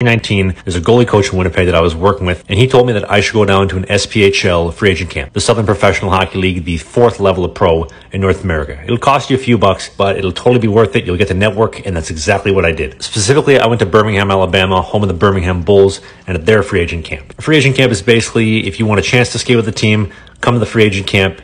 2019, there's a goalie coach in Winnipeg that I was working with, and he told me that I should go down to an SPHL free agent camp, the Southern Professional Hockey League, the fourth level of pro in North America. It'll cost you a few bucks, but it'll totally be worth it. You'll get to network, and that's exactly what I did. Specifically, I went to Birmingham, Alabama, home of the Birmingham Bulls, and at their free agent camp. A free agent camp is basically if you want a chance to skate with the team, come to the free agent camp